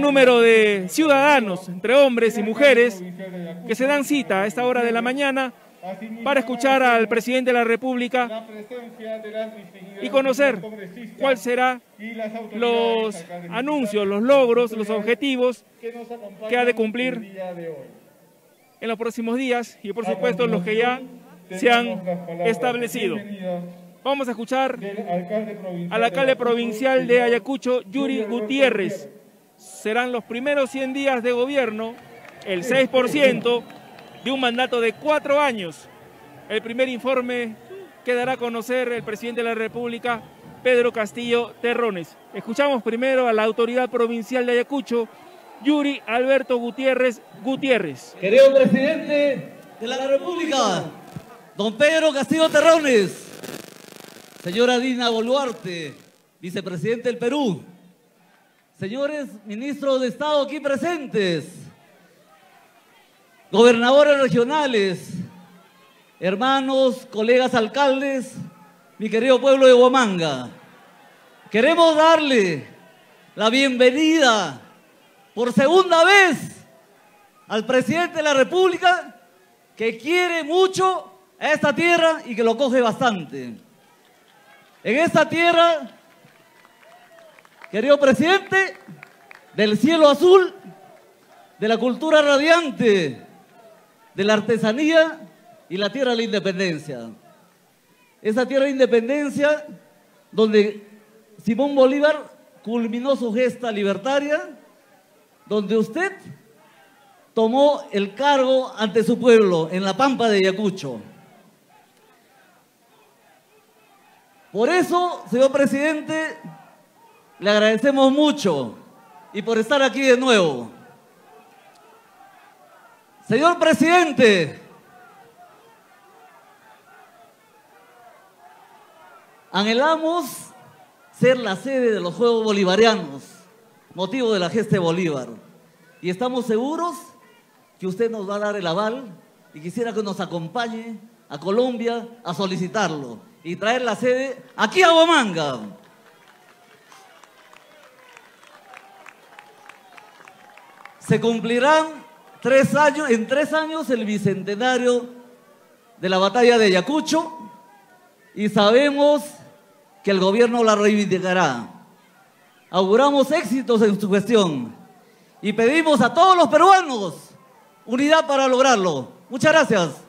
número de ciudadanos, entre hombres y mujeres, que se dan cita a esta hora de la mañana para escuchar al presidente de la República y conocer cuál será los anuncios, los logros, los objetivos que ha de cumplir en los próximos días y por supuesto los que ya se han establecido. Vamos a escuchar al alcalde provincial de Ayacucho, Yuri Gutiérrez. Serán los primeros 100 días de gobierno, el 6% de un mandato de cuatro años. El primer informe que dará a conocer el presidente de la República, Pedro Castillo Terrones. Escuchamos primero a la autoridad provincial de Ayacucho, Yuri Alberto Gutiérrez Gutiérrez. Querido presidente de la República, don Pedro Castillo Terrones, señora Dina Boluarte, vicepresidente del Perú, señores ministros de Estado aquí presentes, gobernadores regionales, hermanos, colegas alcaldes, mi querido pueblo de Huamanga, queremos darle la bienvenida por segunda vez al presidente de la República que quiere mucho a esta tierra y que lo coge bastante. En esta tierra, querido presidente, del cielo azul, de la cultura radiante, de la artesanía y la tierra de la independencia. Esa tierra de independencia donde Simón Bolívar culminó su gesta libertaria donde usted tomó el cargo ante su pueblo en la pampa de Ayacucho. Por eso, señor presidente, le agradecemos mucho y por estar aquí de nuevo. Señor presidente, anhelamos ser la sede de los Juegos Bolivarianos motivo de la gesta de Bolívar. Y estamos seguros que usted nos va a dar el aval y quisiera que nos acompañe a Colombia a solicitarlo y traer la sede aquí a Huamanga. Se cumplirán tres años, en tres años el bicentenario de la batalla de Ayacucho y sabemos que el gobierno la reivindicará auguramos éxitos en su gestión y pedimos a todos los peruanos unidad para lograrlo. Muchas gracias.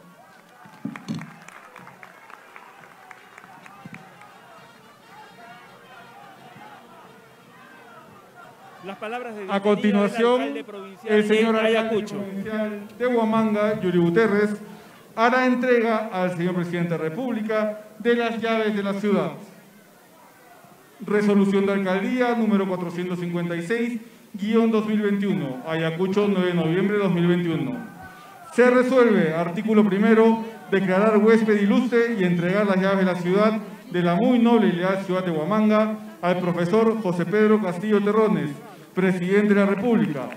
Palabras de a continuación, el señor Ayacucho de Huamanga, Yuri Guterres, hará entrega al señor presidente de la República de las llaves de la ciudad. Resolución de Alcaldía número 456-2021, Ayacucho, 9 de noviembre de 2021. Se resuelve, artículo primero, declarar huésped ilustre y entregar las llaves de la ciudad de la muy noble y leal ciudad de Huamanga al profesor José Pedro Castillo Terrones, presidente de la República.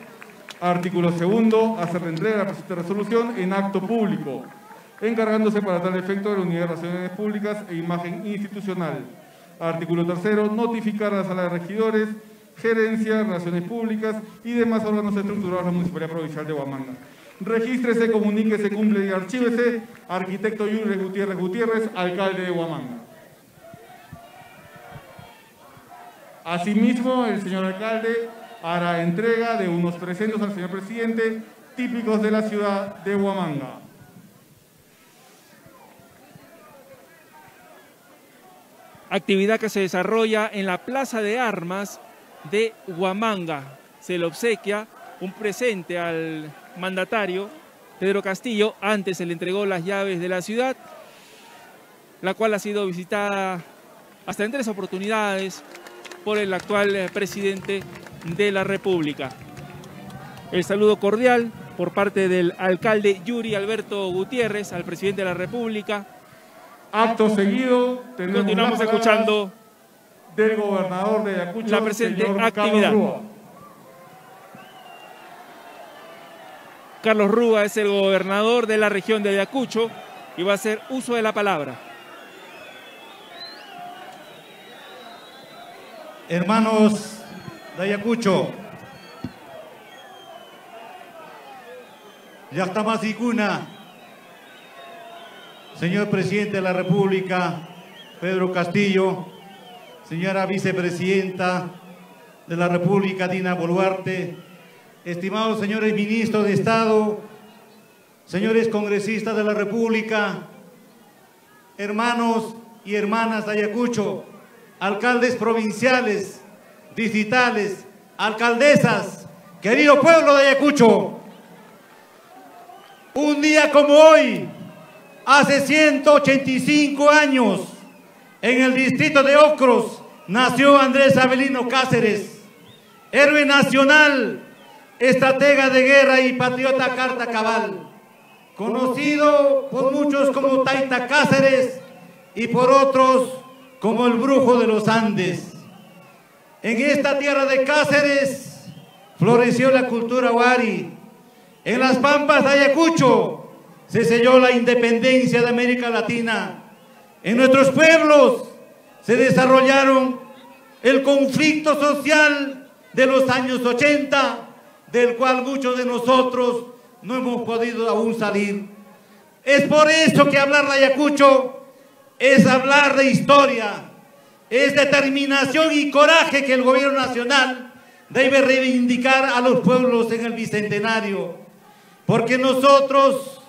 Artículo segundo, hacer de la presente resolución en acto público, encargándose para tal efecto de la Unidad de Relaciones Públicas e Imagen Institucional. Artículo tercero, notificar a la sala de regidores, gerencia, relaciones públicas y demás órganos estructurados de la Municipalidad Provincial de Huamanga. Regístrese, comuníquese, cumple y archívese. Arquitecto Yuri Gutiérrez Gutiérrez, alcalde de Huamanga. Asimismo, el señor alcalde hará entrega de unos presentos al señor presidente típicos de la ciudad de Huamanga. actividad que se desarrolla en la Plaza de Armas de Huamanga. Se le obsequia un presente al mandatario Pedro Castillo, antes se le entregó las llaves de la ciudad, la cual ha sido visitada hasta en tres oportunidades por el actual eh, presidente de la República. El saludo cordial por parte del alcalde Yuri Alberto Gutiérrez al presidente de la República, Acto seguido, continuamos escuchando del gobernador de Ayacucho, la presente actividad. Carlos Rúa es el gobernador de la región de Ayacucho y va a hacer uso de la palabra. Hermanos de Ayacucho. Cuna, señor presidente de la República, Pedro Castillo, señora vicepresidenta de la República, Dina Boluarte, estimados señores ministros de Estado, señores congresistas de la República, hermanos y hermanas de Ayacucho, alcaldes provinciales, distritales, alcaldesas, querido pueblo de Ayacucho, un día como hoy, hace 185 años, en el distrito de Ocros, nació Andrés Avelino Cáceres, héroe nacional, estratega de guerra y patriota carta cabal, conocido por muchos como Taita Cáceres y por otros como el brujo de los Andes. En esta tierra de Cáceres floreció la cultura wari. En las pampas de Ayacucho se selló la independencia de América Latina. En nuestros pueblos se desarrollaron el conflicto social de los años 80, del cual muchos de nosotros no hemos podido aún salir. Es por eso que hablar de Ayacucho es hablar de historia, es determinación y coraje que el gobierno nacional debe reivindicar a los pueblos en el Bicentenario, porque nosotros,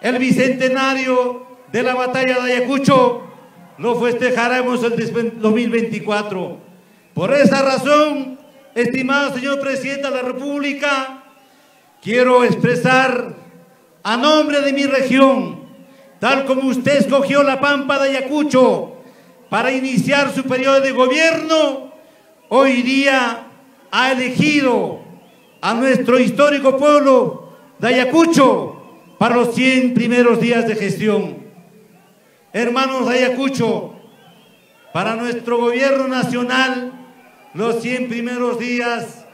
el Bicentenario de la batalla de Ayacucho, lo festejaremos el 2024. Por esa razón, estimado señor Presidente de la República, quiero expresar a nombre de mi región, tal como usted escogió la Pampa de Ayacucho para iniciar su periodo de gobierno, hoy día ha elegido a nuestro histórico pueblo de Ayacucho para los 100 primeros días de gestión. Hermanos de Ayacucho, para nuestro gobierno nacional, los 100 primeros días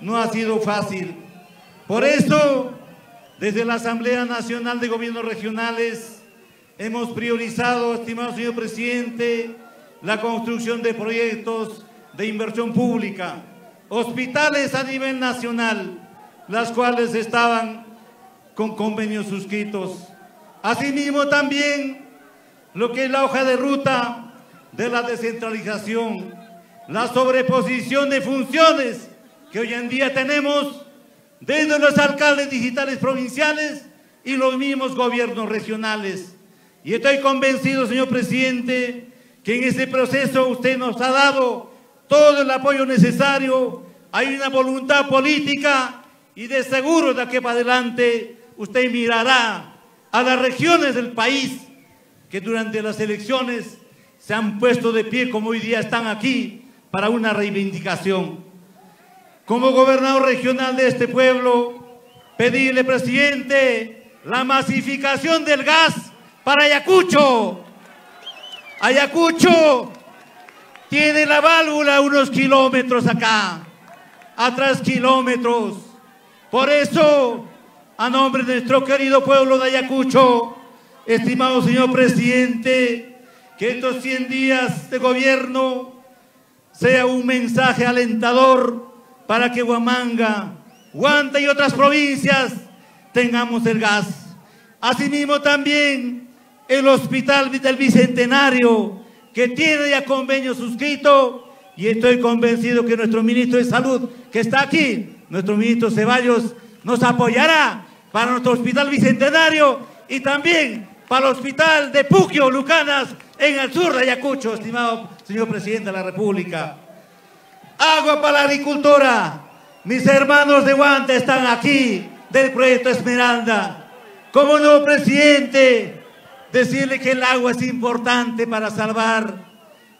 no ha sido fácil. Por eso, desde la Asamblea Nacional de Gobiernos Regionales, hemos priorizado, estimado señor presidente, la construcción de proyectos de inversión pública, hospitales a nivel nacional, las cuales estaban con convenios suscritos. Asimismo también lo que es la hoja de ruta de la descentralización, la sobreposición de funciones que hoy en día tenemos desde los alcaldes digitales provinciales y los mismos gobiernos regionales. Y estoy convencido, señor presidente, que en ese proceso usted nos ha dado todo el apoyo necesario, hay una voluntad política y de seguro de aquí para adelante usted mirará a las regiones del país que durante las elecciones se han puesto de pie como hoy día están aquí para una reivindicación. Como gobernador regional de este pueblo, pedirle, presidente, la masificación del gas para Ayacucho. Ayacucho tiene la válvula unos kilómetros acá, atrás kilómetros. Por eso, a nombre de nuestro querido pueblo de Ayacucho, estimado señor presidente, que estos 100 días de gobierno sea un mensaje alentador para que Huamanga, Huanta y otras provincias tengamos el gas. Asimismo también el Hospital del Bicentenario, que tiene ya convenio suscrito y estoy convencido que nuestro ministro de Salud, que está aquí, nuestro ministro Ceballos, nos apoyará para nuestro Hospital Bicentenario y también para el Hospital de Puquio, Lucanas, en el sur de Ayacucho, estimado señor presidente de la República. Agua para la agricultura. Mis hermanos de Guante están aquí del proyecto Esmeralda. Como nuevo presidente, decirle que el agua es importante para salvar,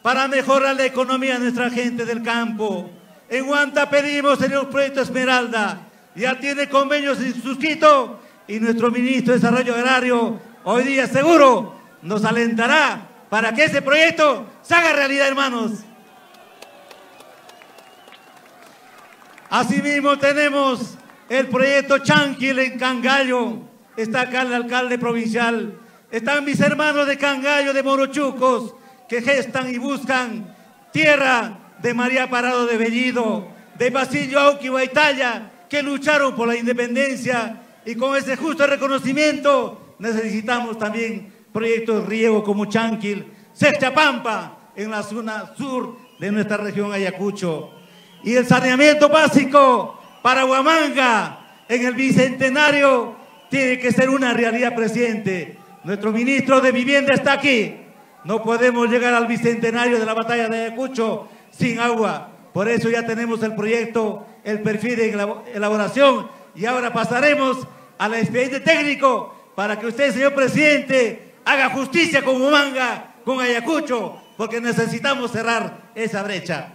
para mejorar la economía de nuestra gente del campo. En Guanta pedimos el proyecto Esmeralda, ya tiene convenios suscrito y nuestro ministro de Desarrollo Agrario hoy día seguro nos alentará para que ese proyecto se haga realidad, hermanos. Asimismo tenemos el proyecto Chanquil en Cangallo. Está acá el alcalde provincial están mis hermanos de Cangallo, de Morochucos, que gestan y buscan tierra de María Parado de Bellido, de Basilio Auqui Guaitalla, que lucharon por la independencia Y con ese justo reconocimiento necesitamos también proyectos riego como Chanquil, Pampa, en la zona sur de nuestra región Ayacucho. Y el saneamiento básico para Huamanga en el bicentenario tiene que ser una realidad presente. Nuestro ministro de Vivienda está aquí. No podemos llegar al bicentenario de la batalla de Ayacucho sin agua. Por eso ya tenemos el proyecto, el perfil de elaboración y ahora pasaremos al expediente técnico para que usted, señor presidente, haga justicia con Humanga, con Ayacucho, porque necesitamos cerrar esa brecha.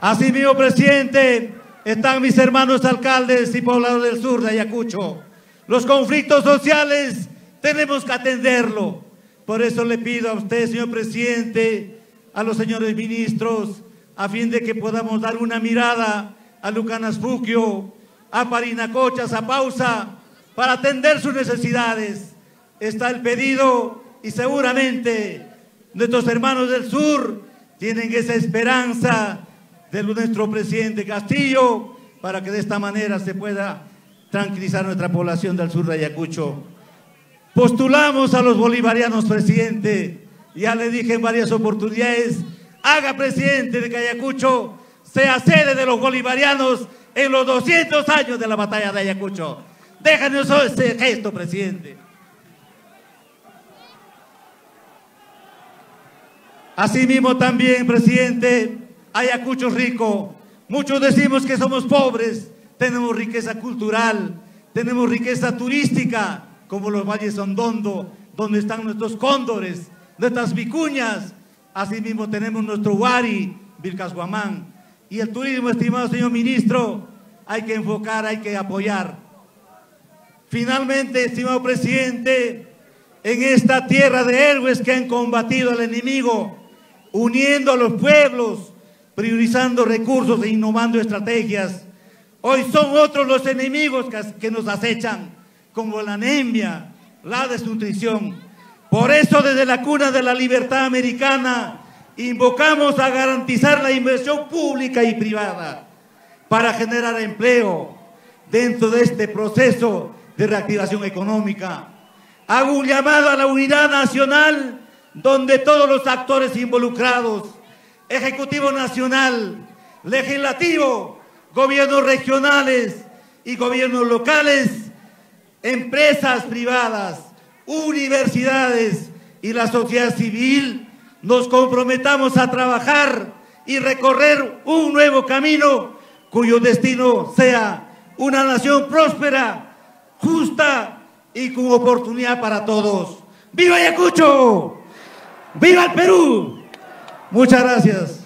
Así mismo, presidente, están mis hermanos alcaldes y pobladores del sur de Ayacucho. Los conflictos sociales tenemos que atenderlo. Por eso le pido a usted, señor presidente, a los señores ministros, a fin de que podamos dar una mirada a Lucanas Fuquio, a Parinacochas, a Pausa, para atender sus necesidades. Está el pedido y seguramente nuestros hermanos del sur tienen esa esperanza de nuestro presidente Castillo para que de esta manera se pueda tranquilizar nuestra población del sur de Ayacucho. Postulamos a los bolivarianos, presidente. Ya le dije en varias oportunidades, haga presidente de Ayacucho sea sede de los bolivarianos en los 200 años de la batalla de Ayacucho. Déjanos ese gesto, presidente. Asimismo también, presidente, Ayacucho rico. Muchos decimos que somos pobres, tenemos riqueza cultural, tenemos riqueza turística, como los valles Ondondo, donde están nuestros cóndores, nuestras vicuñas. Asimismo tenemos nuestro Huari, Vilcasguamán. Y el turismo, estimado señor ministro, hay que enfocar, hay que apoyar. Finalmente, estimado presidente, en esta tierra de héroes que han combatido al enemigo, uniendo a los pueblos, priorizando recursos e innovando estrategias, hoy son otros los enemigos que nos acechan como la anemia, la desnutrición. Por eso desde la cuna de la libertad americana invocamos a garantizar la inversión pública y privada para generar empleo dentro de este proceso de reactivación económica. Hago un llamado a la unidad nacional donde todos los actores involucrados, Ejecutivo Nacional, Legislativo, gobiernos regionales y gobiernos locales, empresas privadas, universidades y la sociedad civil nos comprometamos a trabajar y recorrer un nuevo camino cuyo destino sea una nación próspera, justa y con oportunidad para todos. ¡Viva Ayacucho! ¡Viva el Perú! Muchas gracias.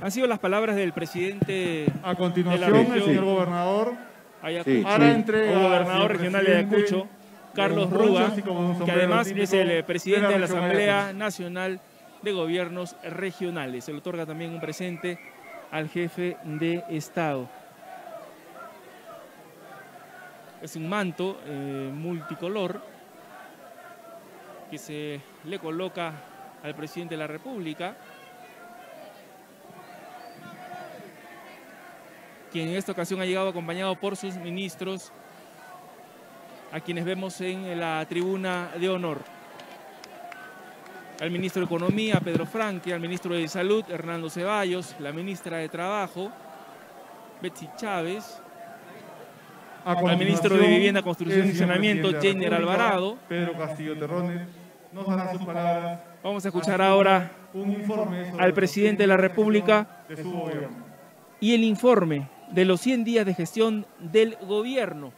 Han sido las palabras del presidente. A continuación, el señor gobernador. Ayacucho, gobernador regional de Ayacucho, Carlos Rúa, que además es el presidente de la Asamblea Nacional de Gobiernos Regionales. Se le otorga también un presente al jefe de Estado. Es un manto eh, multicolor que se le coloca al presidente de la República. quien en esta ocasión ha llegado acompañado por sus ministros, a quienes vemos en la tribuna de honor. Al ministro de Economía, Pedro Franque, al ministro de Salud, Hernando Ceballos, la ministra de Trabajo, Betsy Chávez, al ministro de Vivienda, Construcción y Funcionamiento, Jenner Alvarado. Pedro Castillo Terrones nos dará sus palabras. Vamos a escuchar ahora al presidente de la República y el informe de los 100 días de gestión del gobierno.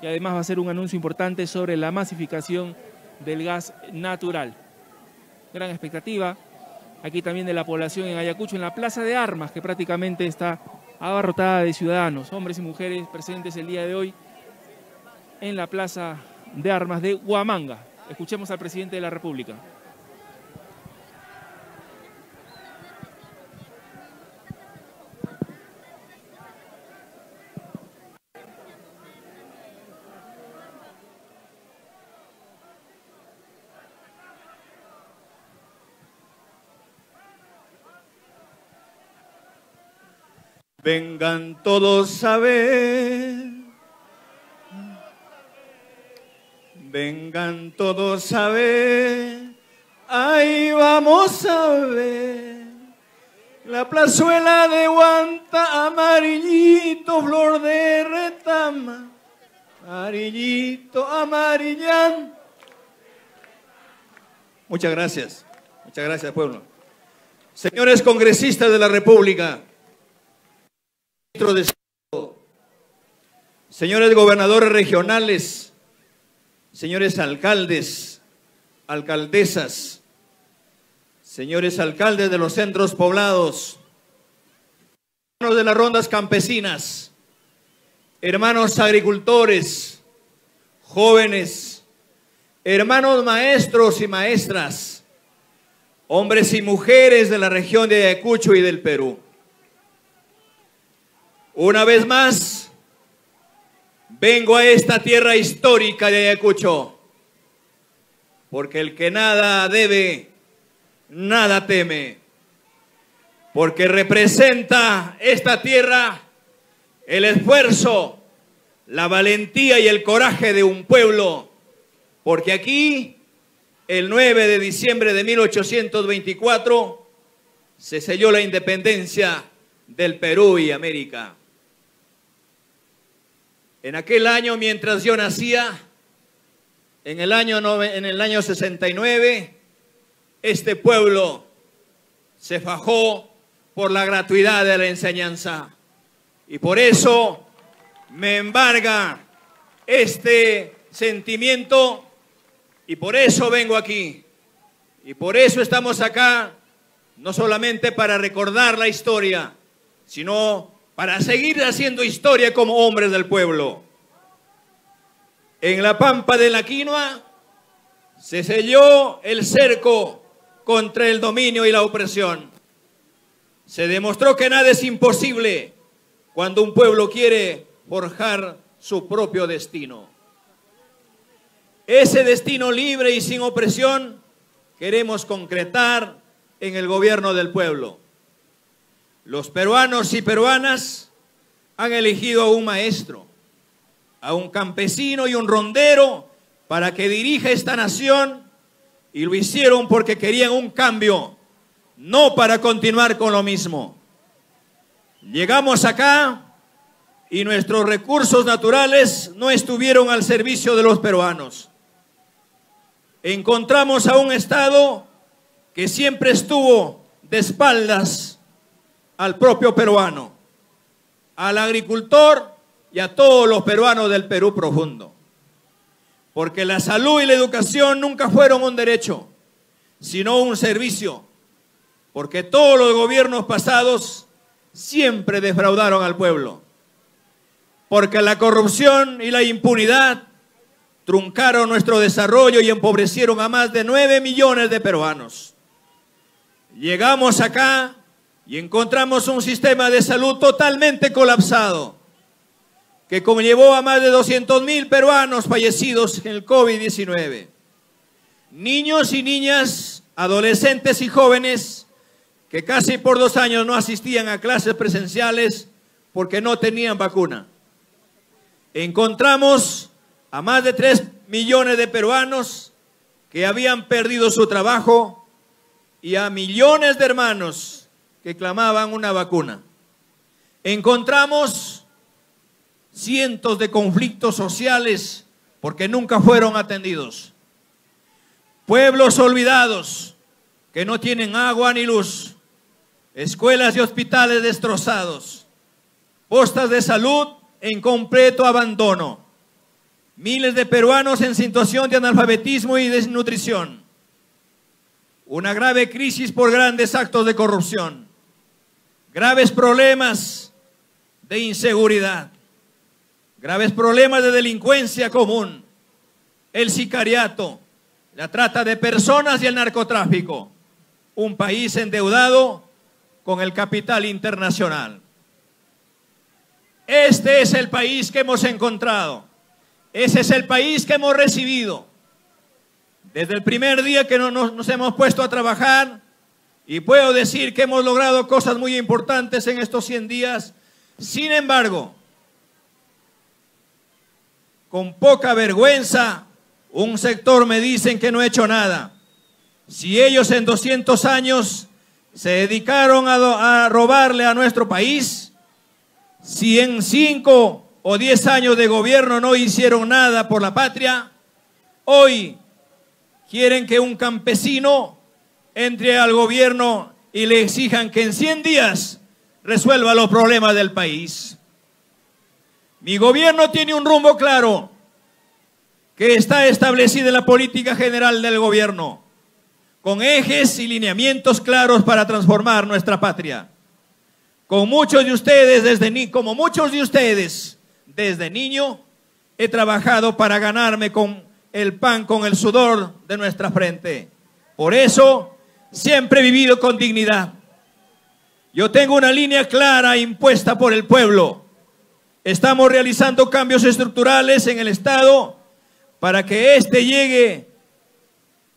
Y además va a ser un anuncio importante sobre la masificación del gas natural. Gran expectativa aquí también de la población en Ayacucho, en la Plaza de Armas, que prácticamente está abarrotada de ciudadanos, hombres y mujeres presentes el día de hoy en la Plaza de Armas de Huamanga. Escuchemos al presidente de la República. Vengan todos a ver. Vengan todos a ver. Ahí vamos a ver. La plazuela de guanta, amarillito, flor de retama. Amarillito, amarillán. Muchas gracias. Muchas gracias, pueblo. Señores congresistas de la República, señores gobernadores regionales, señores alcaldes, alcaldesas, señores alcaldes de los centros poblados, hermanos de las rondas campesinas, hermanos agricultores, jóvenes, hermanos maestros y maestras, hombres y mujeres de la región de Ayacucho y del Perú. Una vez más, vengo a esta tierra histórica de Ayacucho, porque el que nada debe, nada teme, porque representa esta tierra el esfuerzo, la valentía y el coraje de un pueblo, porque aquí, el 9 de diciembre de 1824, se selló la independencia del Perú y América. En aquel año, mientras yo nacía, en el año, en el año 69, este pueblo se fajó por la gratuidad de la enseñanza. Y por eso me embarga este sentimiento y por eso vengo aquí. Y por eso estamos acá, no solamente para recordar la historia, sino para seguir haciendo historia como hombres del pueblo. En la pampa de la quinoa se selló el cerco contra el dominio y la opresión. Se demostró que nada es imposible cuando un pueblo quiere forjar su propio destino. Ese destino libre y sin opresión queremos concretar en el gobierno del pueblo. Los peruanos y peruanas han elegido a un maestro, a un campesino y un rondero para que dirija esta nación y lo hicieron porque querían un cambio, no para continuar con lo mismo. Llegamos acá y nuestros recursos naturales no estuvieron al servicio de los peruanos. Encontramos a un Estado que siempre estuvo de espaldas al propio peruano, al agricultor y a todos los peruanos del Perú profundo. Porque la salud y la educación nunca fueron un derecho, sino un servicio. Porque todos los gobiernos pasados siempre defraudaron al pueblo. Porque la corrupción y la impunidad truncaron nuestro desarrollo y empobrecieron a más de 9 millones de peruanos. Llegamos acá y encontramos un sistema de salud totalmente colapsado, que conllevó a más de 200 mil peruanos fallecidos en el COVID-19. Niños y niñas, adolescentes y jóvenes que casi por dos años no asistían a clases presenciales porque no tenían vacuna. Encontramos a más de 3 millones de peruanos que habían perdido su trabajo y a millones de hermanos que clamaban una vacuna. Encontramos cientos de conflictos sociales porque nunca fueron atendidos. Pueblos olvidados que no tienen agua ni luz. Escuelas y hospitales destrozados. Postas de salud en completo abandono. Miles de peruanos en situación de analfabetismo y desnutrición. Una grave crisis por grandes actos de corrupción graves problemas de inseguridad, graves problemas de delincuencia común, el sicariato, la trata de personas y el narcotráfico. Un país endeudado con el capital internacional. Este es el país que hemos encontrado. Ese es el país que hemos recibido. Desde el primer día que nos, hemos puesto a trabajar, y puedo decir que hemos logrado cosas muy importantes en estos 100 días, Sin embargo, con poca vergüenza, un sector me dicen que no he hecho nada. Si ellos en 200 años se dedicaron a, a robarle a nuestro país, si en 5 o 10 años de gobierno no hicieron nada por la patria, hoy quieren que un campesino entre al gobierno y le exijan que en 100 días resuelva los problemas del país. Mi gobierno tiene un rumbo claro que está establecido en la política general del gobierno, con ejes y lineamientos claros para transformar nuestra patria. Con muchos de ustedes, desde como muchos de ustedes, desde niño, he trabajado para ganarme con el pan, con el sudor de nuestra frente. Por eso, siempre he vivido con dignidad. Yo tengo una línea clara impuesta por el pueblo. Estamos realizando cambios estructurales en el Estado para que éste llegue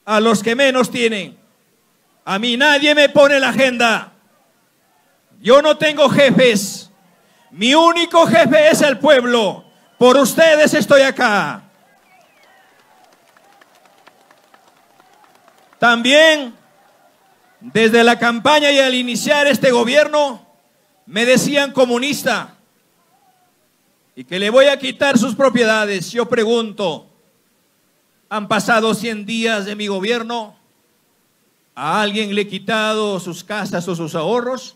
a los que menos tienen. A mí nadie me pone la agenda. Yo no tengo jefes. Mi único jefe es el pueblo. Por ustedes estoy acá. También desde la campaña y al iniciar este gobierno, me decían comunista y que le voy a quitar sus propiedades. Yo pregunto, ¿han pasado 100 días de mi gobierno? ¿A alguien le he quitado sus casas o sus ahorros?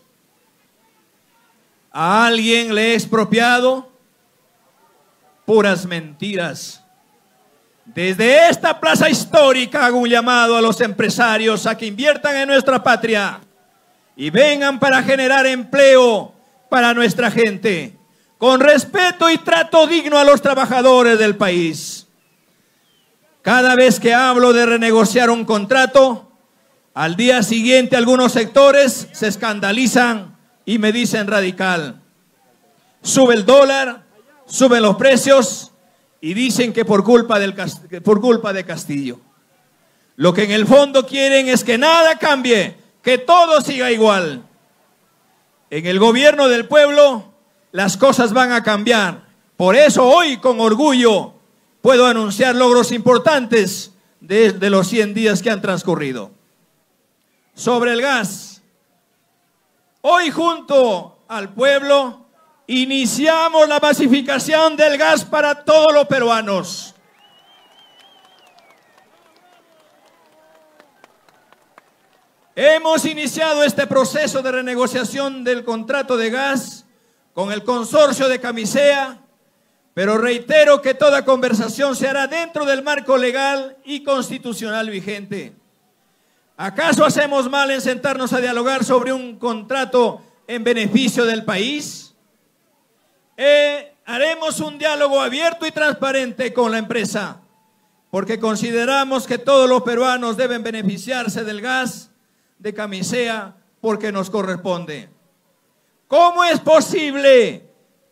¿A alguien le he expropiado? Puras mentiras. Desde esta plaza histórica hago un llamado a los empresarios a que inviertan en nuestra patria y vengan para generar empleo para nuestra gente, con respeto y trato digno a los trabajadores del país. Cada vez que hablo de renegociar un contrato, al día siguiente algunos sectores se escandalizan y me dicen radical. Sube el dólar, suben los precios, y dicen que por culpa, del, por culpa de Castillo. Lo que en el fondo quieren es que nada cambie, que todo siga igual. En el gobierno del pueblo las cosas van a cambiar. Por eso hoy con orgullo puedo anunciar logros importantes de, de los 100 días que han transcurrido. Sobre el gas, hoy junto al pueblo Iniciamos la masificación del gas para todos los peruanos. Hemos iniciado este proceso de renegociación del contrato de gas con el consorcio de Camisea, pero reitero que toda conversación se hará dentro del marco legal y constitucional vigente. ¿Acaso hacemos mal en sentarnos a dialogar sobre un contrato en beneficio del país? Eh, haremos un diálogo abierto y transparente con la empresa, porque consideramos que todos los peruanos deben beneficiarse del gas de camisea porque nos corresponde. ¿Cómo es posible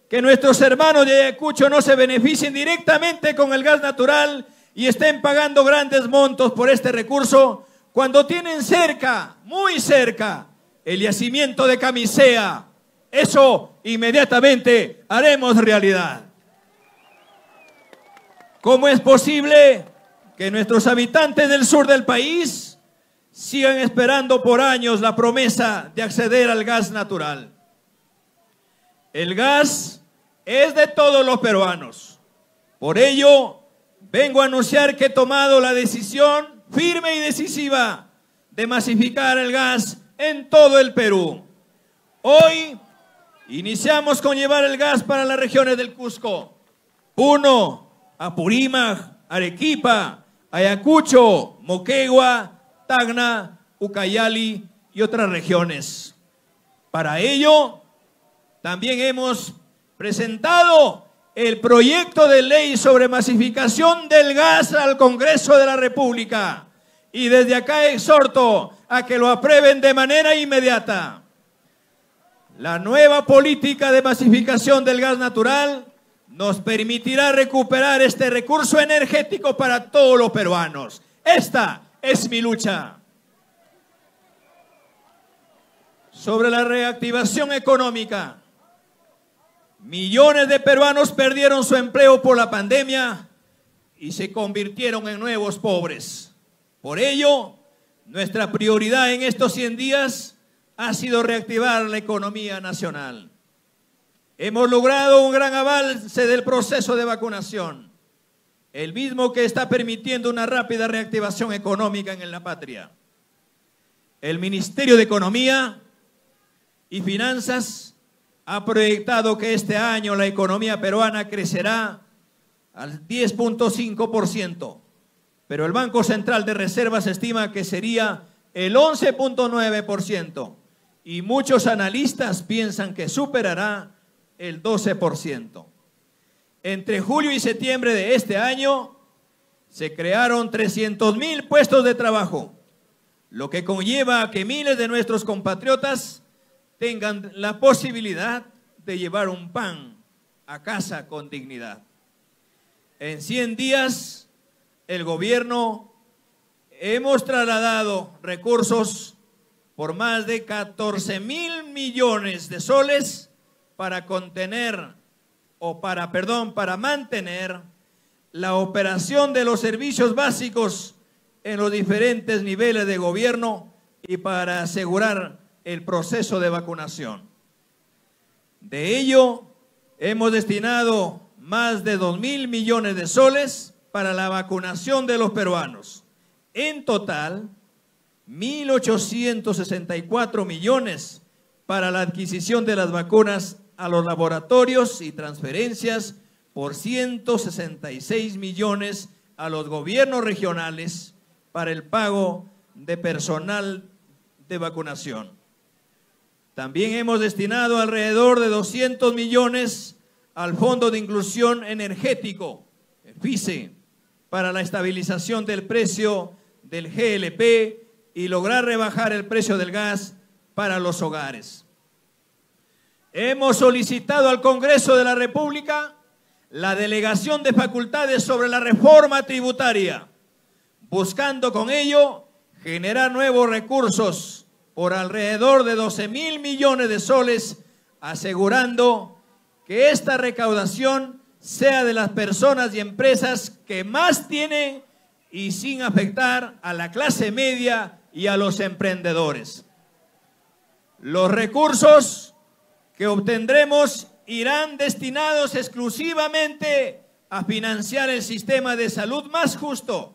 que nuestros hermanos de Ayacucho no se beneficien directamente con el gas natural y estén pagando grandes montos por este recurso cuando tienen cerca, muy cerca, el yacimiento de camisea? Eso inmediatamente haremos realidad. ¿Cómo es posible que nuestros habitantes del sur del país sigan esperando por años la promesa de acceder al gas natural? El gas es de todos los peruanos. Por ello, vengo a anunciar que he tomado la decisión firme y decisiva de masificar el gas en todo el Perú. Hoy Iniciamos con llevar el gas para las regiones del Cusco. Uno, Apurímac, Arequipa, Ayacucho, Moquegua, Tacna, Ucayali y otras regiones. Para ello, también hemos presentado el proyecto de ley sobre masificación del gas al Congreso de la República. Y desde acá exhorto a que lo aprueben de manera inmediata. La nueva política de masificación del gas natural nos permitirá recuperar este recurso energético para todos los peruanos. Esta es mi lucha. Sobre la reactivación económica, Millones de peruanos perdieron su empleo por la pandemia y se convirtieron en nuevos pobres. Por ello, nuestra prioridad en estos 100 días ha sido reactivar la economía nacional. Hemos logrado un gran avance del proceso de vacunación, el mismo que está permitiendo una rápida reactivación económica en la patria. El Ministerio de Economía y Finanzas ha proyectado que este año la economía peruana crecerá al 10.5%, pero el Banco Central de Reservas estima que sería el 11.9% y muchos analistas piensan que superará el 12%. Entre julio y septiembre de este año se crearon 300 mil puestos de trabajo, lo que conlleva a que miles de nuestros compatriotas tengan la posibilidad de llevar un pan a casa con dignidad. En 100 días, el gobierno hemos trasladado recursos por más de 14 mil millones de soles para contener o para, perdón, para mantener la operación de los servicios básicos en los diferentes niveles de gobierno y para asegurar el proceso de vacunación. De ello, hemos destinado más de 2 mil millones de soles para la vacunación de los peruanos. En total, 1.864 millones para la adquisición de las vacunas a los laboratorios y transferencias por 166 millones a los gobiernos regionales para el pago de personal de vacunación. También hemos destinado alrededor de 200 millones al Fondo de Inclusión Energético, FICE, para la estabilización del precio del GLP y lograr rebajar el precio del gas para los hogares. Hemos solicitado al Congreso de la República la delegación de facultades sobre la reforma tributaria, buscando con ello generar nuevos recursos por alrededor de 12 mil millones de soles, asegurando que esta recaudación sea de las personas y empresas que más tienen y sin afectar a la clase media y a los emprendedores. Los recursos que obtendremos irán destinados exclusivamente a financiar el sistema de salud más justo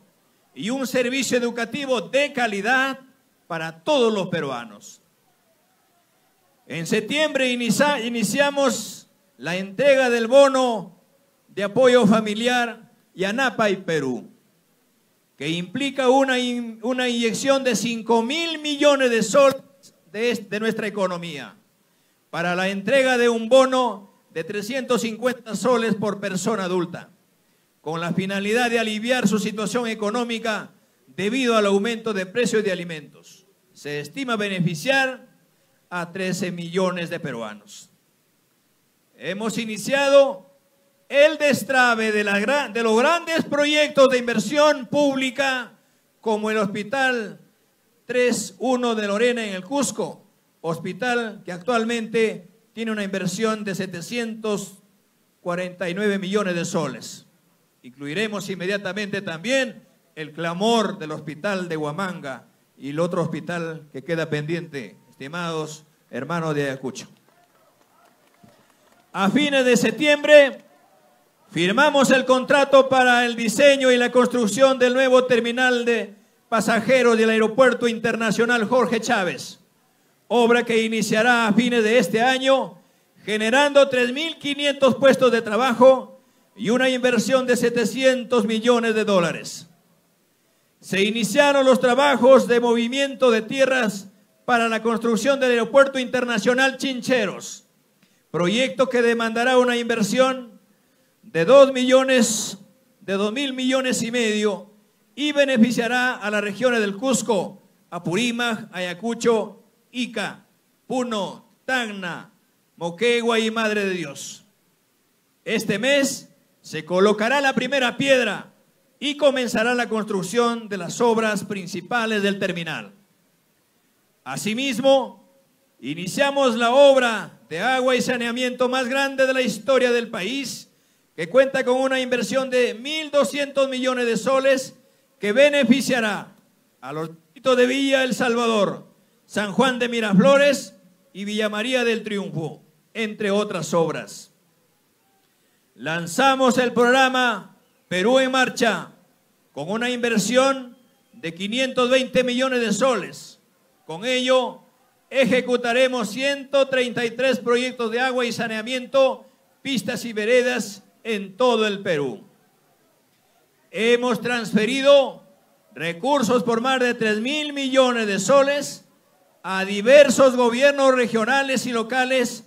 y un servicio educativo de calidad para todos los peruanos. En septiembre iniciamos la entrega del bono de apoyo familiar Yanapa y Perú, que implica una, una inyección de 5 mil millones de soles de, de nuestra economía para la entrega de un bono de 350 soles por persona adulta, con la finalidad de aliviar su situación económica debido al aumento de precios de alimentos se estima beneficiar a 13 millones de peruanos. Hemos iniciado el destrave de, de los grandes proyectos de inversión pública como el Hospital 3.1 de Lorena en el Cusco, hospital que actualmente tiene una inversión de 749 millones de soles. Incluiremos inmediatamente también el clamor del Hospital de Huamanga, y el otro hospital que queda pendiente, estimados hermanos de Ayacucho. A fines de septiembre firmamos el contrato para el diseño y la construcción del nuevo terminal de pasajeros del Aeropuerto Internacional Jorge Chávez, obra que iniciará a fines de este año, generando 3.500 puestos de trabajo y una inversión de 700 millones de dólares. Se iniciaron los trabajos de movimiento de tierras para la construcción del Aeropuerto Internacional Chincheros, proyecto que demandará una inversión de 2 millones, de 2 mil millones y medio y beneficiará a las regiones del Cusco, Apurímac, Ayacucho, Ica, Puno, Tacna, Moquegua y Madre de Dios. Este mes se colocará la primera piedra y comenzará la construcción de las obras principales del terminal. Asimismo, iniciamos la obra de agua y saneamiento más grande de la historia del país, que cuenta con una inversión de 1.200 millones de soles que beneficiará a los distritos de Villa El Salvador, San Juan de Miraflores y Villa María del Triunfo, entre otras obras. Lanzamos el programa Perú en Marcha con una inversión de 520 millones de soles. Con ello, ejecutaremos 133 proyectos de agua y saneamiento, pistas y veredas en todo el Perú. Hemos transferido recursos por más de 3 mil millones de soles a diversos gobiernos regionales y locales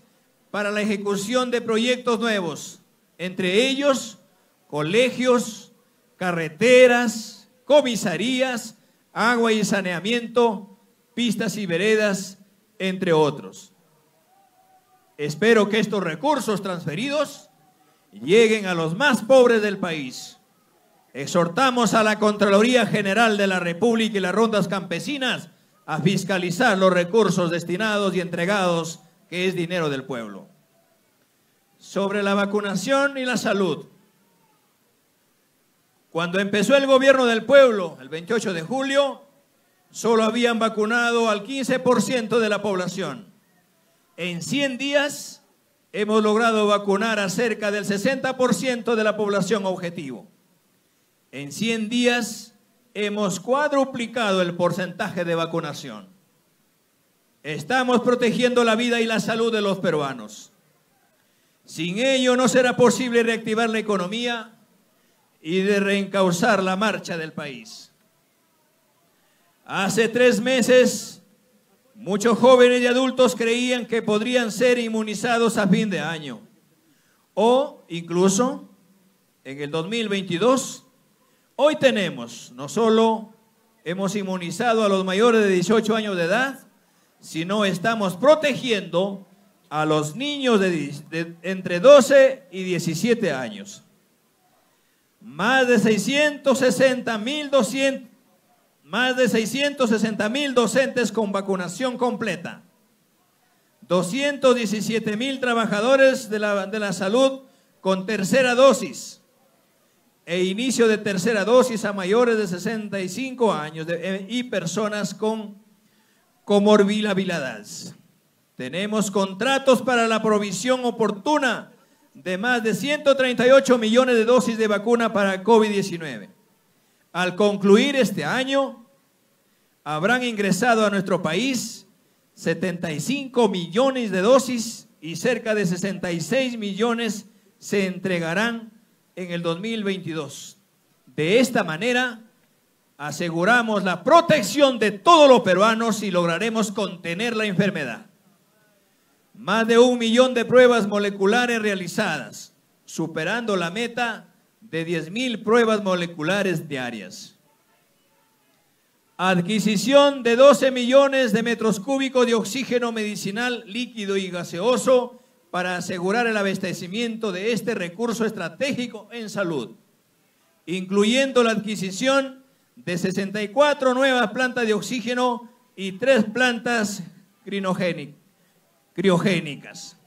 para la ejecución de proyectos nuevos, entre ellos colegios, carreteras, comisarías, agua y saneamiento, pistas y veredas, entre otros. Espero que estos recursos transferidos lleguen a los más pobres del país. Exhortamos a la Contraloría General de la República y las rondas campesinas a fiscalizar los recursos destinados y entregados, que es dinero del pueblo. Sobre la vacunación y la salud. Cuando empezó el gobierno del pueblo, el 28 de julio, solo habían vacunado al 15% de la población. En 100 días hemos logrado vacunar a cerca del 60% de la población objetivo. En 100 días hemos cuadruplicado el porcentaje de vacunación. Estamos protegiendo la vida y la salud de los peruanos. Sin ello no será posible reactivar la economía y de reencauzar la marcha del país. Hace tres meses, muchos jóvenes y adultos creían que podrían ser inmunizados a fin de año. O incluso en el 2022, hoy tenemos, no solo hemos inmunizado a los mayores de 18 años de edad, sino estamos protegiendo a los niños de, entre 12 y 17 años. Más de 660 mil 200 más de 660 mil docentes con vacunación completa, 217 mil trabajadores de la, de la salud con tercera dosis e inicio de tercera dosis a mayores de 65 años eh, y personas con comorbilidades. Tenemos contratos para la provisión oportuna de más de 138 millones de dosis de vacuna para COVID-19. Al concluir este año, habrán ingresado a nuestro país 75 millones de dosis y cerca de 66 millones se entregarán en el 2022. De esta manera, aseguramos la protección de todos los peruanos y lograremos contener la enfermedad. Más de un millón de pruebas moleculares realizadas, superando la meta de 10 mil pruebas moleculares diarias adquisición de 12 millones de metros cúbicos de oxígeno medicinal líquido y gaseoso para asegurar el abastecimiento de este recurso estratégico en salud, incluyendo la adquisición de 64 nuevas plantas de oxígeno y tres plantas criogénicas.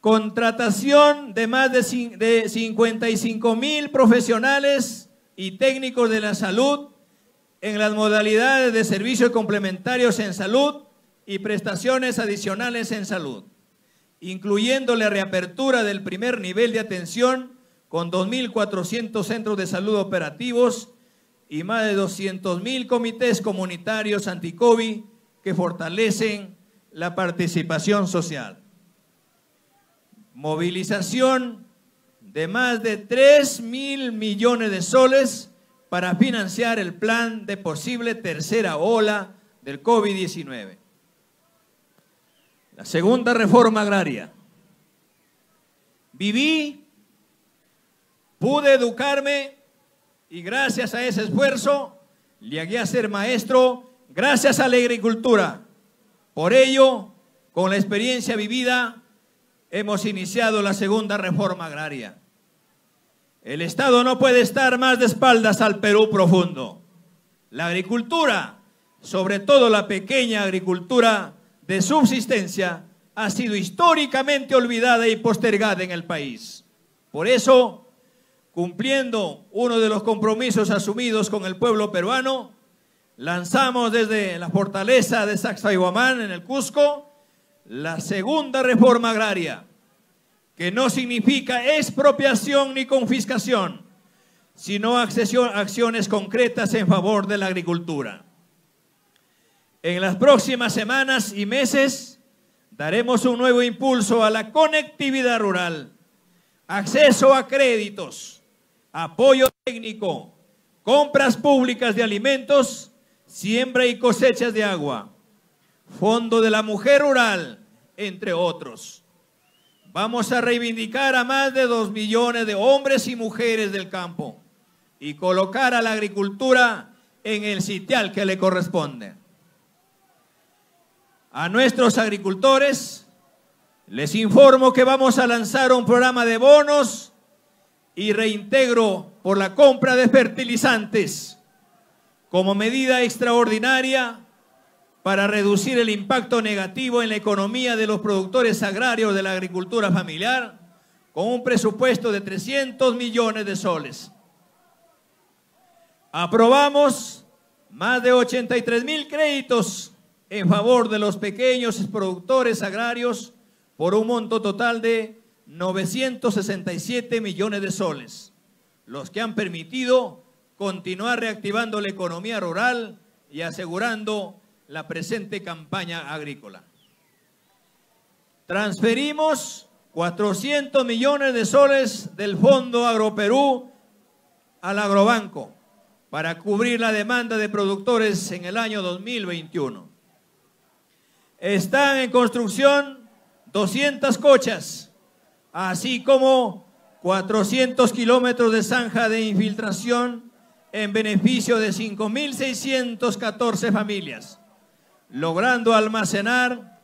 Contratación de más de 55 mil profesionales y técnicos de la salud en las modalidades de servicios complementarios en salud y prestaciones adicionales en salud, incluyendo la reapertura del primer nivel de atención con 2.400 centros de salud operativos y más de 200.000 comités comunitarios anti-COVID que fortalecen la participación social. Movilización de más de 3 mil millones de soles para financiar el plan de posible tercera ola del COVID-19. La segunda reforma agraria. Viví, pude educarme y gracias a ese esfuerzo llegué a ser maestro gracias a la agricultura. Por ello, con la experiencia vivida, hemos iniciado la segunda reforma agraria. El Estado no puede estar más de espaldas al Perú profundo. La agricultura sobre todo la pequeña agricultura de subsistencia, ha sido históricamente olvidada y postergada en el país. Por eso, cumpliendo uno de los compromisos asumidos con el pueblo peruano, lanzamos desde la fortaleza de Sacsayhuamán en el Cusco la segunda reforma agraria, que no significa expropiación ni confiscación, sino acciones concretas en favor de la agricultura. En las próximas semanas y meses Daremos un nuevo impulso a la conectividad rural, acceso a créditos, apoyo técnico, compras públicas de alimentos, siembra y cosechas de agua, Fondo de la Mujer Rural, entre otros. Vamos a reivindicar a más de dos millones de hombres y mujeres del campo y colocar a la agricultura en el sitial que le corresponde. A nuestros agricultores les informo que vamos a lanzar un programa de bonos y reintegro por la compra de fertilizantes como medida extraordinaria para reducir el impacto negativo en la economía de los productores agrarios de la agricultura familiar con un presupuesto de 300 millones de soles. Aprobamos más de 83 mil créditos en favor de los pequeños productores agrarios por un monto total de 967 millones de soles, los que han permitido continuar reactivando la economía rural y asegurando la presente campaña agrícola. Transferimos 400 millones de soles del Fondo Agroperú al Agrobanco para cubrir la demanda de productores en el año 2021. Están en construcción 200 cochas, así como 400 kilómetros de zanja de infiltración en beneficio de 5.614 familias, logrando almacenar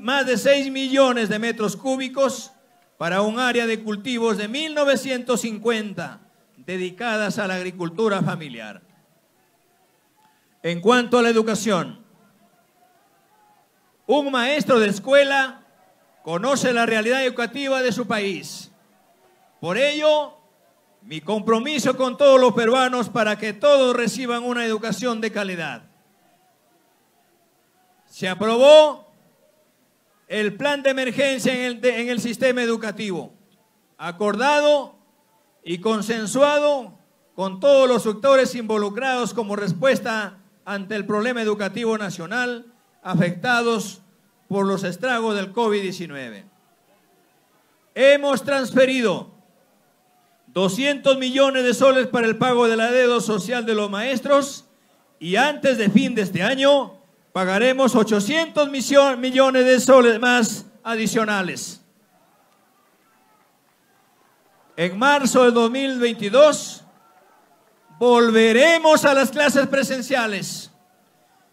más de 6 millones de metros cúbicos para un área de cultivos de 1.950 dedicadas a la agricultura familiar. En cuanto a la educación, un maestro de escuela conoce la realidad educativa de su país. Por ello, mi compromiso con todos los peruanos para que todos reciban una educación de calidad. Se aprobó el plan de emergencia en el, sistema educativo, acordado y consensuado con todos los sectores involucrados como respuesta ante el problema educativo nacional afectados por los estragos del COVID-19. Hemos transferido 200 millones de soles para el pago de la deuda social de los maestros y antes de fin de este año pagaremos 800 millones de soles más adicionales. En marzo de 2022 volveremos a las clases presenciales.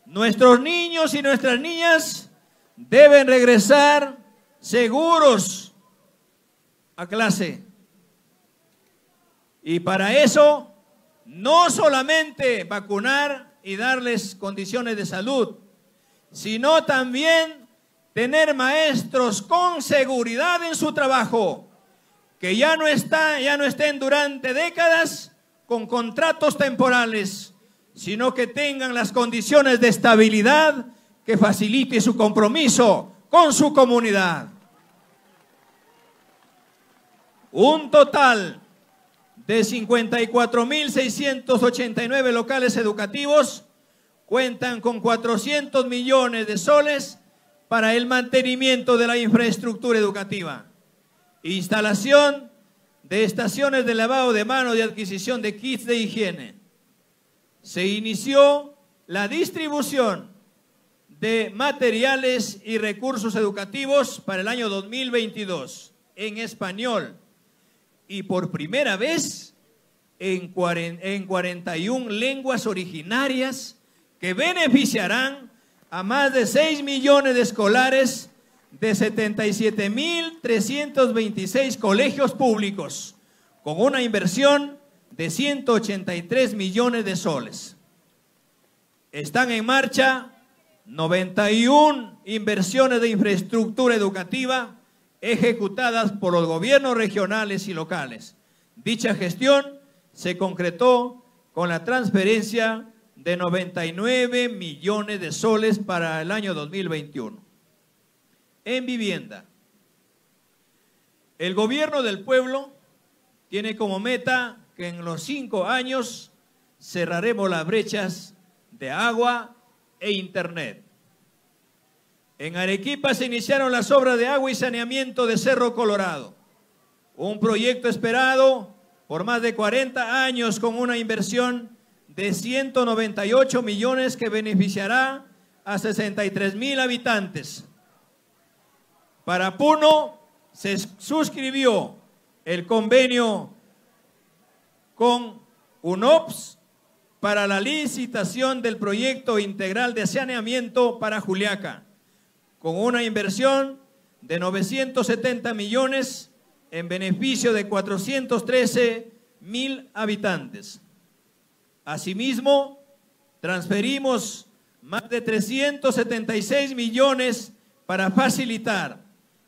Nuestros niños y nuestras niñas deben regresar seguros a clase. Y para eso, no solamente vacunar y darles condiciones de salud, sino también tener maestros con seguridad en su trabajo, que ya no, está, ya no estén durante décadas con contratos temporales, sino que tengan las condiciones de estabilidad que facilite su compromiso con su comunidad. Un total de 54.689 locales educativos cuentan con 400 millones de soles para el mantenimiento de la infraestructura educativa, instalación de estaciones de lavado de manos y adquisición de kits de higiene. Se inició la distribución de materiales y recursos educativos para el año 2022 en español y por primera vez en, en 41 lenguas originarias que beneficiarán a más de 6 millones de escolares de 77.326 colegios públicos, con una inversión de 183 millones de soles. Están en marcha 91 inversiones de infraestructura educativa ejecutadas por los gobiernos regionales y locales. Dicha gestión se concretó con la transferencia de 99 millones de soles para el año 2021. En vivienda, el gobierno del pueblo tiene como meta que en los cinco años cerraremos las brechas de agua e internet. En Arequipa se iniciaron las obras de agua y saneamiento de Cerro Colorado, un proyecto esperado por más de 40 años con una inversión de 198 millones que beneficiará a 63 mil habitantes. Para Puno se suscribió el convenio con UNOPS para la licitación del proyecto integral de saneamiento para Juliaca, con una inversión de 970 millones en beneficio de 413 mil habitantes. Asimismo, transferimos más de 376 millones para facilitar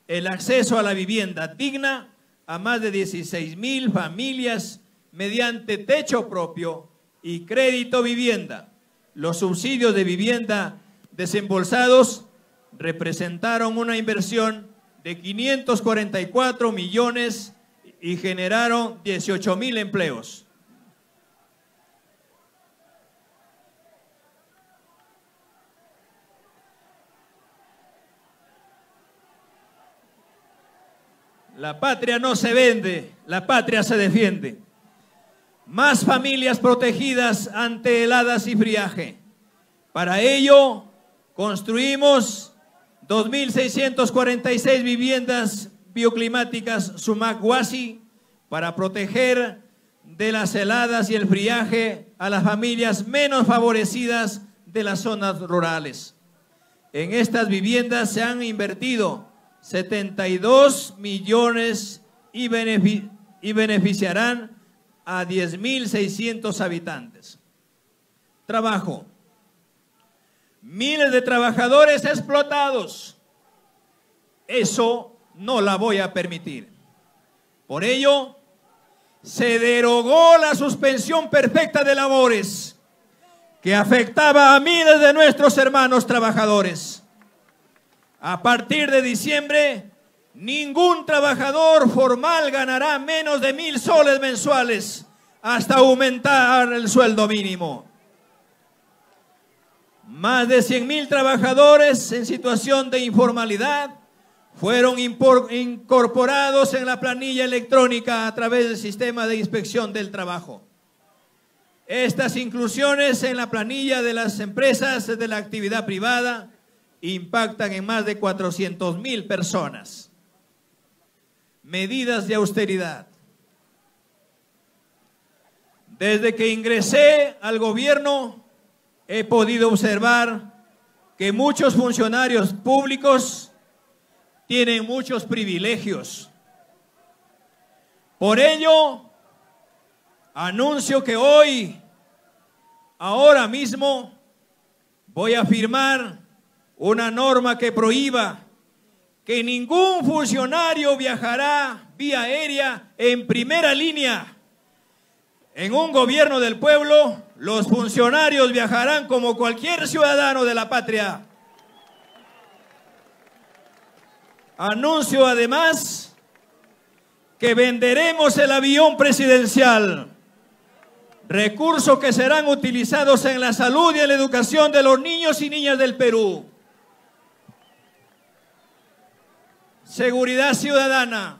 el acceso a la vivienda digna a más de 16 mil familias mediante techo propio y crédito vivienda. Los subsidios de vivienda desembolsados representaron una inversión de 544 millones y generaron 18 mil empleos. La patria no se vende, la patria se defiende más familias protegidas ante heladas y friaje. Para ello, construimos 2.646 viviendas bioclimáticas Sumac-Huasi para proteger de las heladas y el friaje a las familias menos favorecidas de las zonas rurales. En estas viviendas se han invertido 72 millones y, y beneficiarán a 10.600 habitantes. Trabajo. Miles de trabajadores explotados. Eso no la voy a permitir. Por ello, se derogó la suspensión perfecta de labores que afectaba a miles de nuestros hermanos trabajadores. A partir de diciembre, Ningún trabajador formal ganará menos de mil soles mensuales hasta aumentar el sueldo mínimo. Más de 100 mil trabajadores en situación de informalidad fueron incorporados en la planilla electrónica a través del sistema de inspección del trabajo. Estas inclusiones en la planilla de las empresas de la actividad privada impactan en más de 400 mil personas medidas de austeridad. Desde que ingresé al gobierno he podido observar que muchos funcionarios públicos tienen muchos privilegios. Por ello, anuncio que hoy, ahora mismo, voy a firmar una norma que prohíba que ningún funcionario viajará vía aérea en primera línea. En un gobierno del pueblo, los funcionarios viajarán como cualquier ciudadano de la patria. Anuncio además que venderemos el avión presidencial, recursos que serán utilizados en la salud y en la educación de los niños y niñas del Perú. Seguridad ciudadana.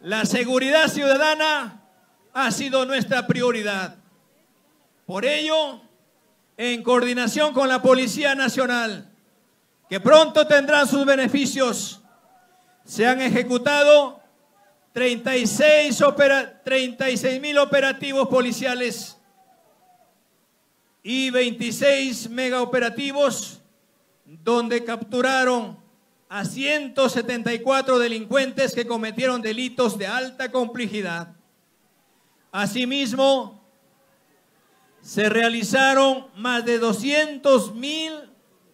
La seguridad ciudadana ha sido nuestra prioridad. Por ello, en coordinación con la Policía Nacional, que pronto tendrán sus beneficios, se han ejecutado 36 mil operativos policiales y 26 megaoperativos donde capturaron a 174 delincuentes que cometieron delitos de alta complejidad. Asimismo, se realizaron más de 200 mil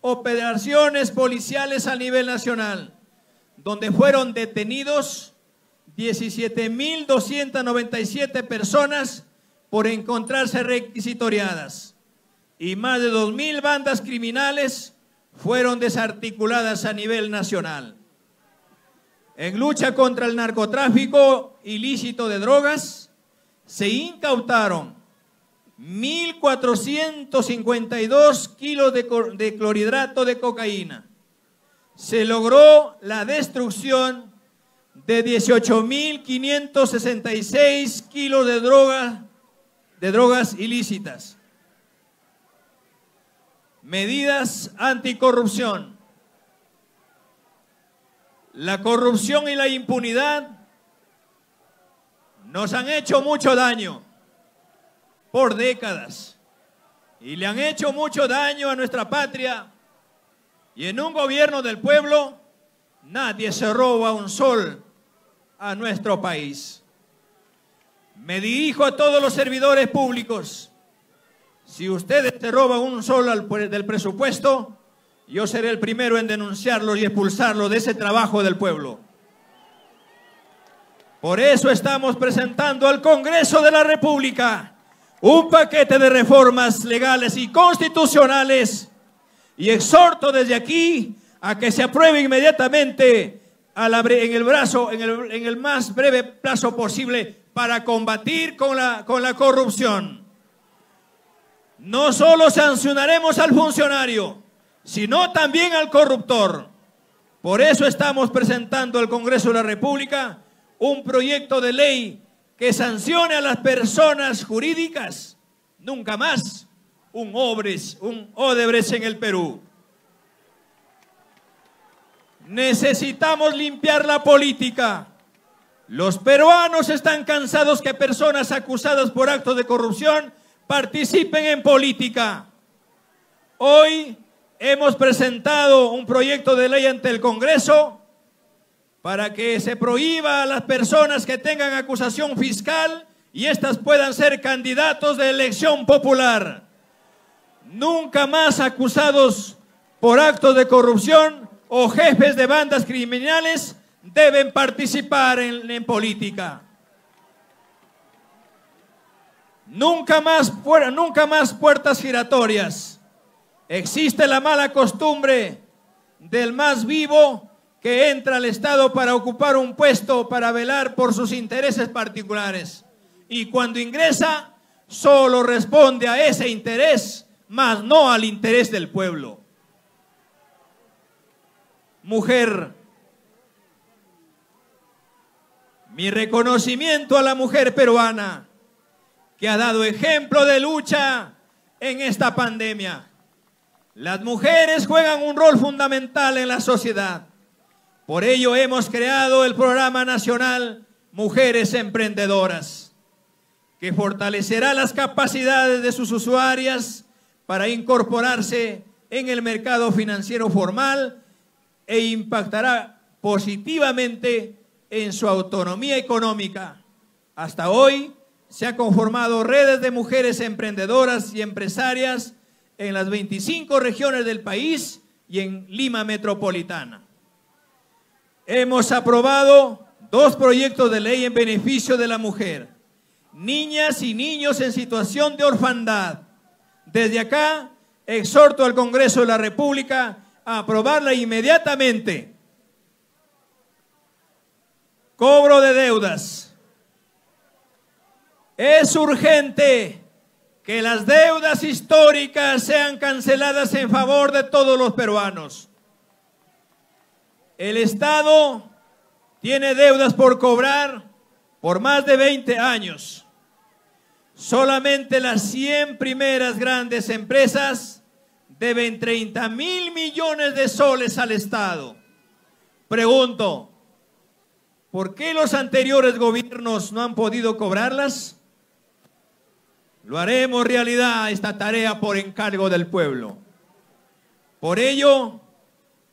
operaciones policiales a nivel nacional, donde fueron detenidos 17.297 personas por encontrarse requisitoriadas y más de 2.000 bandas criminales fueron desarticuladas a nivel nacional. En lucha contra el narcotráfico ilícito de drogas, se incautaron 1.452 kilos de, clorhidrato de cocaína. Se logró la destrucción de 18.566 kilos de, droga, de drogas ilícitas. Medidas anticorrupción. La corrupción y la impunidad nos han hecho mucho daño por décadas y le han hecho mucho daño a nuestra patria y en un gobierno del pueblo nadie se roba un sol a nuestro país. Me dirijo a todos los servidores públicos. Si ustedes se roban un sol del presupuesto, yo seré el primero en denunciarlo y expulsarlo de ese trabajo del pueblo. Por eso estamos presentando al Congreso de la República un paquete de reformas legales y constitucionales y exhorto desde aquí a que se apruebe inmediatamente en el brazo, en el, en el, más breve plazo posible para combatir con la, con la corrupción. No solo sancionaremos al funcionario, sino también al corruptor. Por eso estamos presentando al Congreso de la República un proyecto de ley que sancione a las personas jurídicas. Nunca más un Obres, un Odebrecht en el Perú. Necesitamos limpiar la política. Los peruanos están cansados que personas acusadas por actos de corrupción participen en política. Hoy hemos presentado un proyecto de ley ante el Congreso para que se prohíba a las personas que tengan acusación fiscal y éstas puedan ser candidatos de elección popular. Nunca más acusados por actos de corrupción o jefes de bandas criminales deben participar en, política. Nunca más, nunca más puertas giratorias. Existe la mala costumbre del más vivo que entra al Estado para ocupar un puesto, para velar por sus intereses particulares. Y cuando ingresa, solo responde a ese interés, más no al interés del pueblo. Mujer, mi reconocimiento a la mujer peruana ha dado ejemplo de lucha en esta pandemia. Las mujeres juegan un rol fundamental en la sociedad. Por ello hemos creado el programa nacional Mujeres Emprendedoras, que fortalecerá las capacidades de sus usuarias para incorporarse en el mercado financiero formal e impactará positivamente en su autonomía económica. Hasta hoy se han conformado redes de mujeres emprendedoras y empresarias en las 25 regiones del país y en Lima Metropolitana. Hemos aprobado dos proyectos de ley en beneficio de la mujer, niñas y niños en situación de orfandad. Desde acá exhorto al Congreso de la República a aprobarla inmediatamente. Cobro de deudas. Es urgente que las deudas históricas sean canceladas en favor de todos los peruanos. El Estado tiene deudas por cobrar por más de 20 años. Solamente las 100 primeras grandes empresas deben 30 mil millones de soles al Estado. Pregunto, ¿por qué los anteriores gobiernos no han podido cobrarlas? Lo haremos realidad esta tarea por encargo del pueblo. Por ello,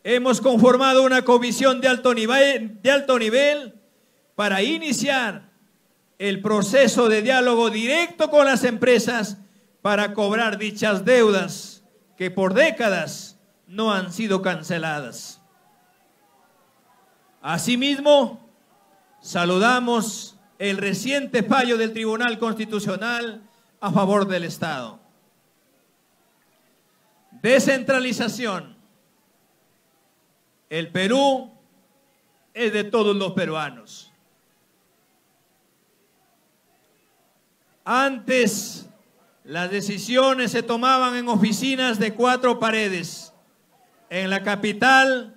hemos conformado una comisión de alto nivel, de alto nivel para iniciar el proceso de diálogo directo con las empresas para cobrar dichas deudas que por décadas no han sido canceladas. Asimismo, saludamos el reciente fallo del Tribunal Constitucional a favor del Estado. Descentralización. El Perú es de todos los peruanos. Antes las decisiones se tomaban en oficinas de cuatro paredes. En la capital,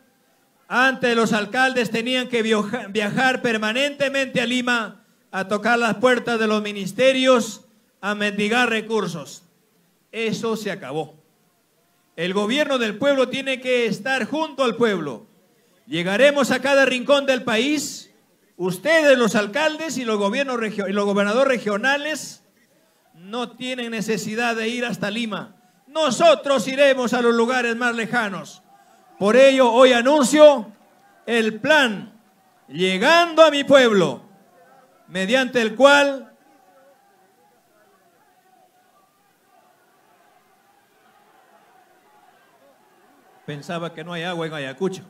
antes los alcaldes tenían que viajar permanentemente a Lima a tocar las puertas de los ministerios, a mendigar recursos. Eso se acabó. El gobierno del pueblo tiene que estar junto al pueblo. Llegaremos a cada rincón del país, ustedes los alcaldes y los, gobiernos y los gobernadores regionales no tienen necesidad de ir hasta Lima. Nosotros iremos a los lugares más lejanos. Por ello hoy anuncio el plan Llegando a mi pueblo, mediante el cual pensaba que no hay agua en Ayacucho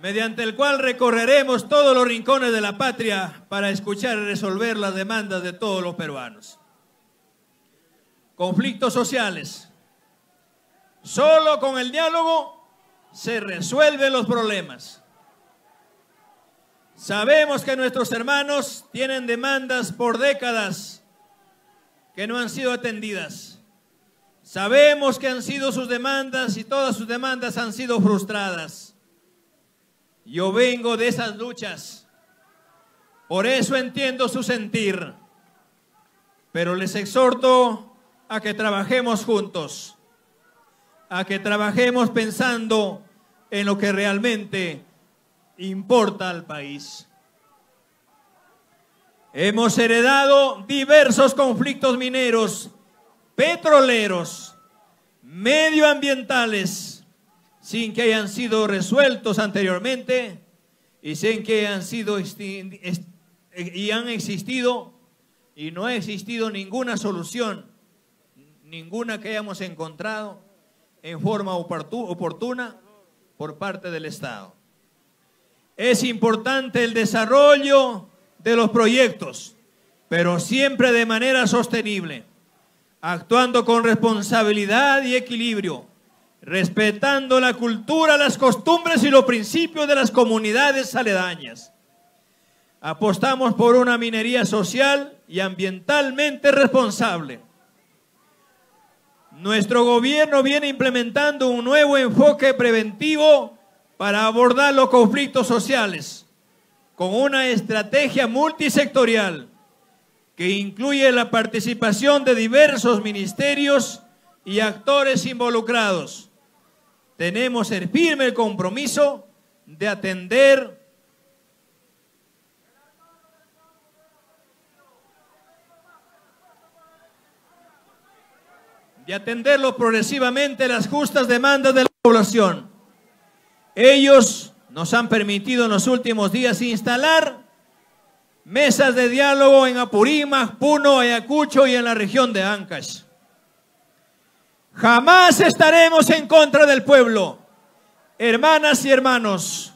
mediante el cual recorreremos todos los rincones de la patria para escuchar y resolver las demandas de todos los peruanos. Conflictos sociales. Solo con el diálogo se resuelven los problemas. Sabemos que nuestros hermanos tienen demandas por décadas que no han sido atendidas. Sabemos que han sido sus demandas y todas sus demandas han sido frustradas. Yo vengo de esas luchas. Por eso entiendo su sentir. Pero les exhorto a que trabajemos juntos. A que trabajemos pensando en lo que realmente importa al país. Hemos heredado diversos conflictos mineros, petroleros, medioambientales, sin que hayan sido resueltos anteriormente y sin que hayan sido y han existido y no ha existido ninguna solución, ninguna que hayamos encontrado en forma oportuna por parte del Estado. Es importante el desarrollo de los proyectos, pero siempre de manera sostenible, actuando con responsabilidad y equilibrio respetando la cultura, las costumbres y los principios de las comunidades aledañas. Apostamos por una minería social y ambientalmente responsable. Nuestro gobierno viene implementando un nuevo enfoque preventivo para abordar los conflictos sociales con una estrategia multisectorial que incluye la participación de diversos ministerios y actores involucrados tenemos el firme compromiso de atender de atenderlo progresivamente las justas demandas de la población. Ellos nos han permitido en los últimos días instalar mesas de diálogo en Apurímac, Puno, Ayacucho y en la región de Ancash. Jamás estaremos en contra del pueblo. Hermanas y hermanos,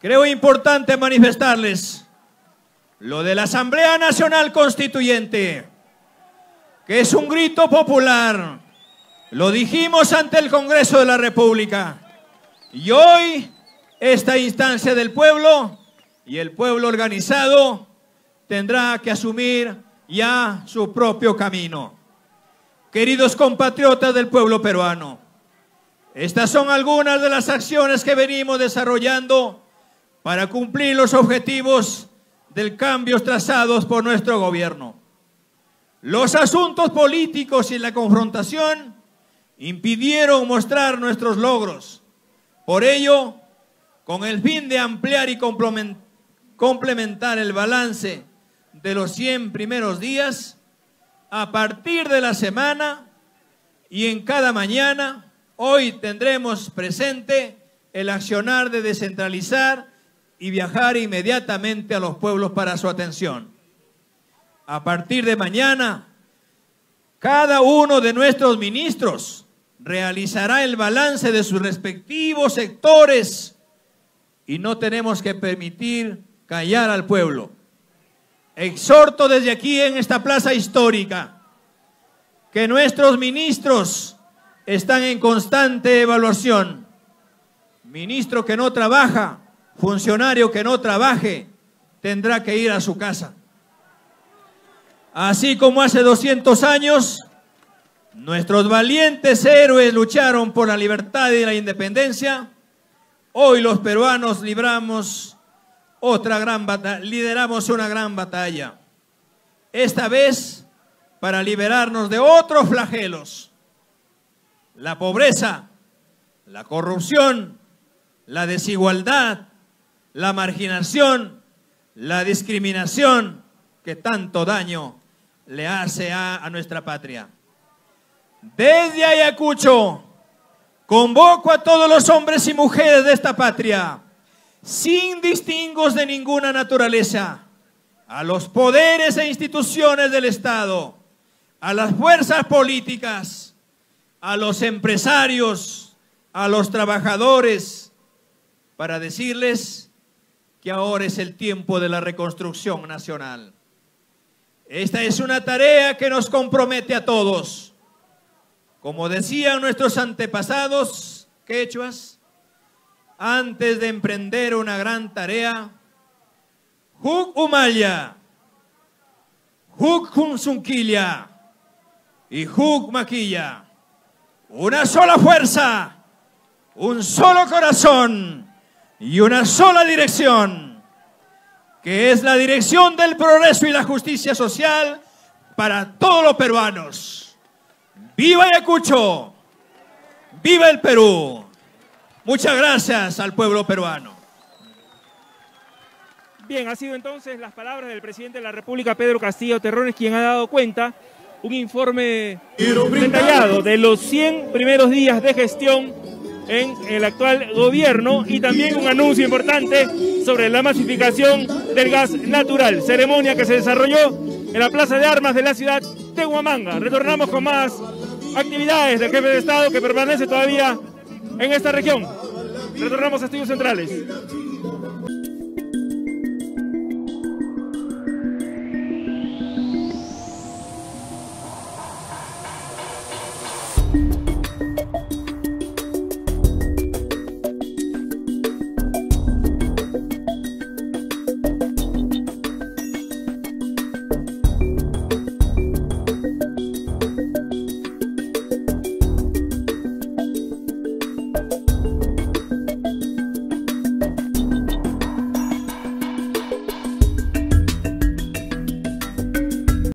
creo importante manifestarles lo de la Asamblea Nacional Constituyente, que es un grito popular. Lo dijimos ante el Congreso de la República. Y hoy esta instancia del pueblo y el pueblo organizado tendrá que asumir ya su propio camino. Queridos compatriotas del pueblo peruano, estas son algunas de las acciones que venimos desarrollando para cumplir los objetivos del cambio trazados por nuestro gobierno. Los asuntos políticos y la confrontación impidieron mostrar nuestros logros. Por ello, con el fin de ampliar y complementar el balance de los 100 primeros días, a partir de la semana y en cada mañana, hoy tendremos presente el accionar de descentralizar y viajar inmediatamente a los pueblos para su atención. a partir de mañana, cada uno de nuestros ministros realizará el balance de sus respectivos sectores y no tenemos que permitir callar al pueblo. Exhorto desde aquí en esta plaza histórica que nuestros ministros están en constante evaluación. Ministro que no trabaja, funcionario que no trabaje, tendrá que ir a su casa. Así como hace 200 años, nuestros valientes héroes lucharon por la libertad y la independencia, hoy los peruanos libramos otra gran batalla, lideramos una gran batalla. Esta vez para liberarnos de otros flagelos. La pobreza, la corrupción, la desigualdad, la marginación, la discriminación que tanto daño le hace a, nuestra patria. Desde Ayacucho, convoco a todos los hombres y mujeres de esta patria, sin distingos de ninguna naturaleza, a los poderes e instituciones del Estado, a las fuerzas políticas, a los empresarios, a los trabajadores, para decirles que ahora es el tiempo de la reconstrucción nacional. Esta es una tarea que nos compromete a todos. Como decían nuestros antepasados quechuas, antes de emprender una gran tarea, Huk Umaya, Huk Hunsunquilla y Huk Maquilla, una sola fuerza, un solo corazón y una sola dirección que es la dirección del progreso y la justicia social para todos los peruanos. ¡Viva Ayacucho! ¡Viva el Perú! Muchas gracias al pueblo peruano. Bien, ha sido entonces las palabras del presidente de la República, Pedro Castillo Terrones, quien ha dado cuenta un informe detallado de los 100 primeros días de gestión en el actual gobierno y también un anuncio importante sobre la masificación del gas natural, ceremonia que se desarrolló en la Plaza de Armas de la ciudad de Huamanga. Retornamos con más actividades del jefe de Estado que permanece todavía en esta región. Retornamos a Estudios Centrales.